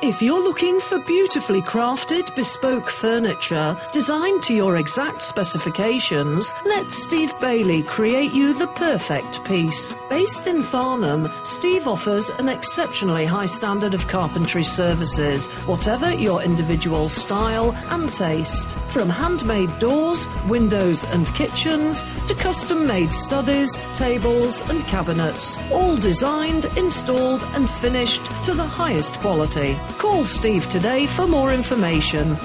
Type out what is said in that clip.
If you're looking for beautifully crafted, bespoke furniture designed to your exact specifications, let Steve Bailey create you the perfect piece. Based in Farnham, Steve offers an exceptionally high standard of carpentry services, whatever your individual style and taste. From handmade doors, windows and kitchens to custom made studies, tables and cabinets, all designed, installed and finished to the highest quality. Call Steve today for more information.